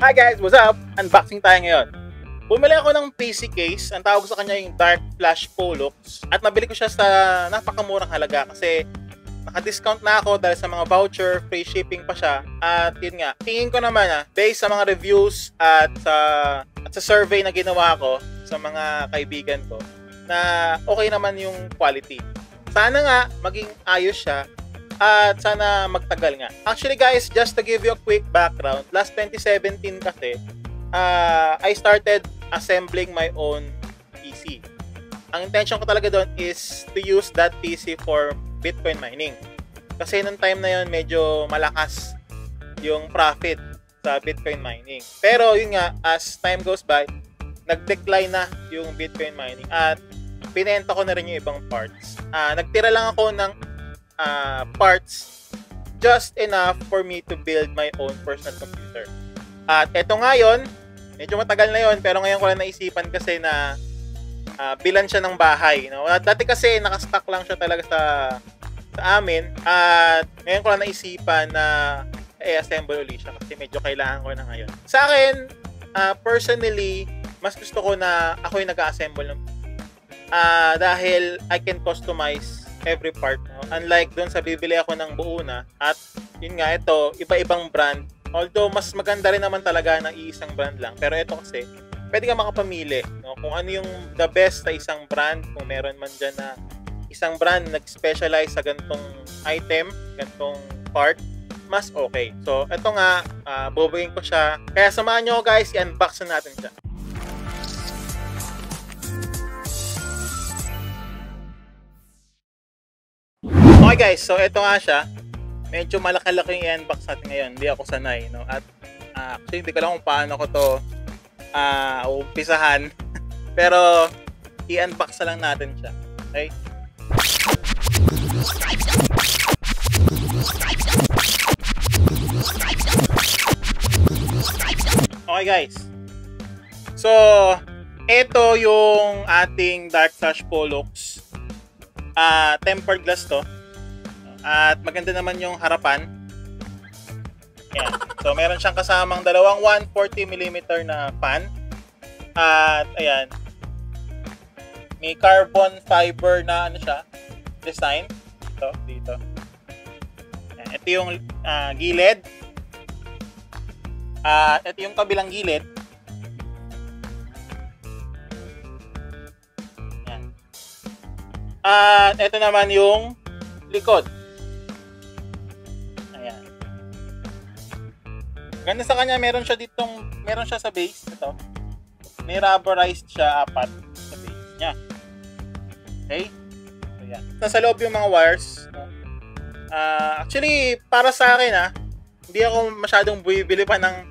Hi guys, what's up? Unboxing tayo ngayon. Bumili ako ng PC case. Ang tawag sa kanya yung Dark Flash Pollux. At nabili ko siya sa napakamurang halaga kasi naka-discount na ako dahil sa mga voucher, free shipping pa siya. At yun nga, tingin ko naman ah, based sa mga reviews at sa, at sa survey na ginawa ko sa mga kaibigan ko, na okay naman yung quality. Sana nga maging ayos siya at sana magtagal nga. Actually guys, just to give you a quick background, last 2017 kasi, uh, I started assembling my own PC. Ang intention ko talaga doon is to use that PC for Bitcoin mining. Kasi nung time na yon medyo malakas yung profit sa Bitcoin mining. Pero yun nga, as time goes by, nag-decline na yung Bitcoin mining at pinenta ko na rin yung ibang parts. Uh, nagtira lang ako ng uh, parts just enough for me to build my own personal computer. At eto ngayon, medyo matagal na yon pero ngayon ko lang naisipan kasi na uh, bilan siya ng bahay. No? Dati kasi nakastock lang siya talaga sa sa amin at ngayon ko lang naisipan na i-assemble ulit siya kasi medyo kailangan ko na ngayon. Sa akin, uh, personally, mas gusto ko na ako yung nag-assemble ng uh, dahil I can customize every part. No? Unlike doon sa bibili ako ng buo na at yun nga ito, iba-ibang brand. Although mas maganda rin naman talaga na iisang brand lang. Pero ito kasi, pwede ka makapamili no? kung ano yung the best sa isang brand. Kung meron man dyan na isang brand nag-specialize sa gantong item, gantong part, mas okay. So, ito nga, uh, boboyin ko siya. Kaya samahan nyo guys, i-unbox na natin siya. Okay guys, so ito nga siya. Medyo malaki-laki yung unbox natin ngayon. Hindi ako sanay, no? At uh, actually, hindi ko lang kung paano ko to uh, umpisahan. Pero, i-unbox na lang natin siya. Okay? Okay guys. So, ito yung ating Dark Flash Pollux. Uh, tempered glass to. At maganda naman yung harapan. Yan. So, meron siyang kasamang dalawang 140mm na fan. At, ayan. May carbon fiber na ano siya, design. Ito, dito. Ayan. Ito yung uh, gilid. At ito yung kabilang gilid. Ayan. At ito naman yung likod. Ganda sa kanya, meron siya ditong, meron siya sa base, ito. May rubberized siya apat sa base niya. Okay? So, yan. Nasa loob yung mga wires. Uh, actually, para sa akin, ah, hindi ako masyadong bumibili pa ng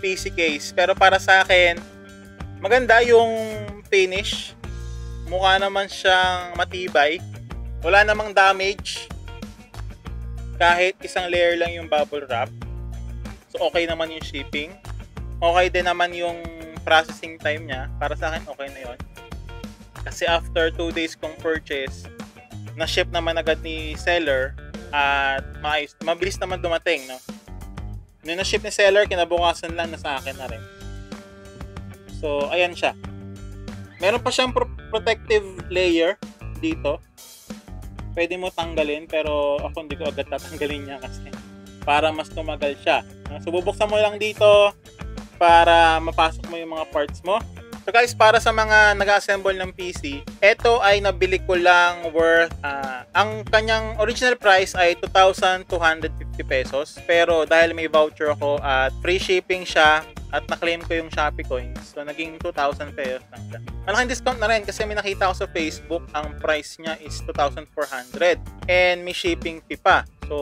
PC case. Pero para sa akin, maganda yung finish. Mukha naman siyang matibay. Wala namang damage. Kahit isang layer lang yung bubble wrap okay naman yung shipping. Okay din naman yung processing time niya. Para sa akin, okay na yon Kasi after 2 days kong purchase, na-ship naman agad ni seller at maayos, mabilis naman dumating, no? Nung na-ship ni seller, kinabukasan lang na sa akin na rin. So, ayan siya. Meron pa siyang pro- protective layer dito. Pwede mo tanggalin, pero ako hindi ko agad tatanggalin niya kasi para mas tumagal siya. So, bubuksan mo lang dito para mapasok mo yung mga parts mo. So guys, para sa mga nag-assemble ng PC, ito ay nabili ko lang worth, uh, ang kanyang original price ay 2,250 pesos. Pero dahil may voucher ako at free shipping siya, at na-claim ko yung Shopee coins. So, naging 2,000 pesos lang siya. Malaking discount na rin kasi may nakita ko sa Facebook, ang price niya is 2,400 and may shipping fee pa. So,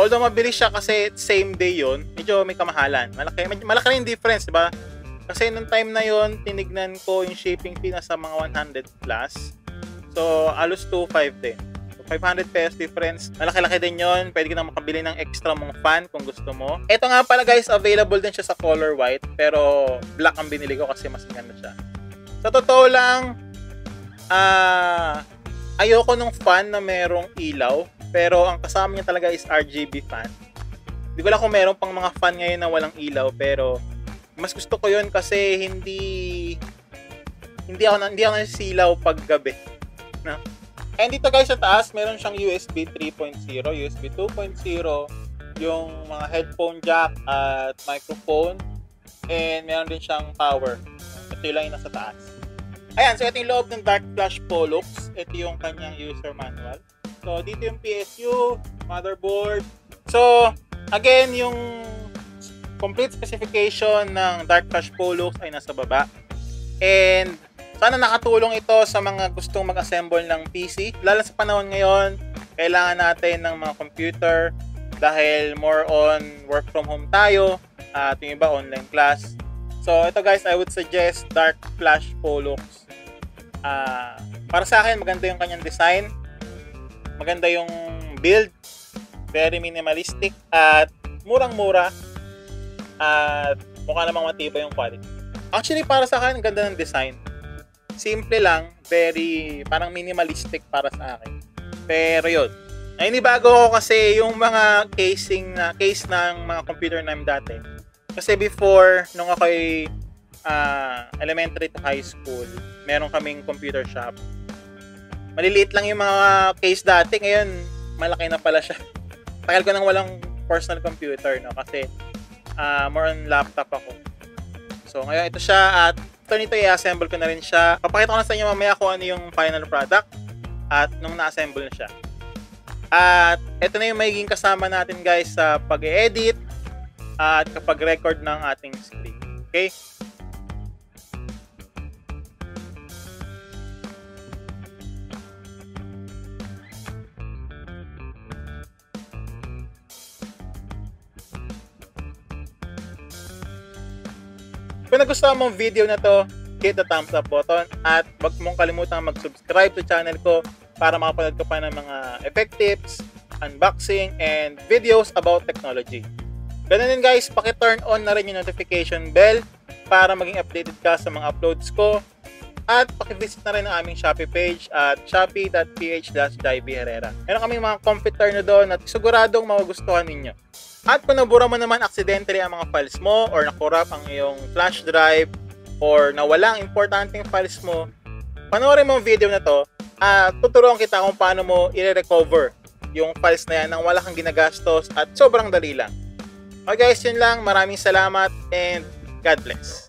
although mabilis siya kasi same day yon medyo may kamahalan. Malaki, malaki rin difference, di ba? Kasi nung time na yon tinignan ko yung shipping fee na sa mga 100 plus. So, alos 2.5 din. 500 pesos difference. Malaki-laki din yon. Pwede ka na makabili ng extra mong fan kung gusto mo. Ito nga pala guys, available din siya sa color white. Pero black ang binili ko kasi mas maganda siya. Sa totoo lang, ah... Uh, ayoko nung fan na merong ilaw. Pero ang kasama niya talaga is RGB fan. Hindi ko lang kung meron pang mga fan ngayon na walang ilaw. Pero Mas gusto ko yun kasi hindi hindi ako hindi ako nasisilaw pag gabi. No? And dito guys sa taas, meron siyang USB 3.0, USB 2.0, yung mga headphone jack at microphone, and meron din siyang power. Ito yung lang yung nasa taas. Ayan, so ito yung loob ng Dark Flash Pollux. Ito yung kanyang user manual. So, dito yung PSU, motherboard. So, again, yung complete specification ng Dark Flash Pollux ay nasa baba. And sana nakatulong ito sa mga gustong mag-assemble ng PC. Lalo sa panahon ngayon, kailangan natin ng mga computer dahil more on work from home tayo at yung iba online class. So ito guys, I would suggest Dark Flash Pollux. Uh, para sa akin, maganda yung kanyang design. Maganda yung build. Very minimalistic at murang-mura. At mukha namang matibay yung quality. Actually, para sa akin, ganda ng design simple lang, very parang minimalistic para sa akin. Pero yun. Nainibago ko kasi yung mga casing na case ng mga computer namin dati. Kasi before nung ako ay uh, elementary to high school, meron kaming computer shop. Maliliit lang yung mga case dati, ngayon malaki na pala siya. Tagal ko nang walang personal computer no kasi uh, more on laptop ako. So ngayon ito siya at after nito i-assemble ko na rin siya. Papakita ko na sa inyo mamaya kung ano yung final product at nung na-assemble na siya. At ito na yung magiging kasama natin guys sa pag-edit at kapag record ng ating screen. Okay? Kung nagustuhan mong video na to, hit the thumbs up button at wag mong kalimutang mag-subscribe sa channel ko para makapanood ka pa ng mga effect tips, unboxing, and videos about technology. Ganun din guys, paki-turn on na rin yung notification bell para maging updated ka sa mga uploads ko at paki-visit na rin ang aming Shopee page at shopee.ph-jibherrera. Meron kaming mga computer na doon at siguradong magugustuhan ninyo. At kung nabura mo naman accidentally ang mga files mo or nakurap ang iyong flash drive or nawala ang importanteng files mo, panoorin mo ang video na to at tuturuan kita kung paano mo i-recover yung files na yan nang wala kang ginagastos at sobrang dali lang. Okay guys, yun lang. Maraming salamat and God bless.